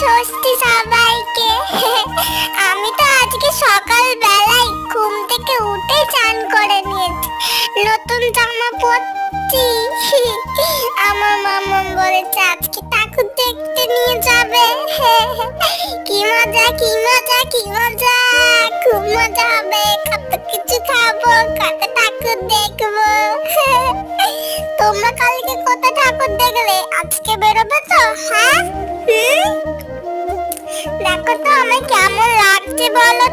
ষষ্ঠী সবাইকে। আমি তো আজকে সকাল বেলায় ঘুম থেকে উঠে চান করে নিয়েছি। নতুন জামা পরছি। আমার মামা বলেছে আজকে ঠাকুর দেখতে নিয়ে যাবে। কি মজা কি মজা কি মজা। খুব মজা হবে। কত কিছু খাব, কত ঠাকুর দেখব। তোমরা কালকে কত ঠাকুর দেখলে? আজকে বেরোবে তো? হ্যাঁ? দেখো তো আমার কেমন লাগছে বলো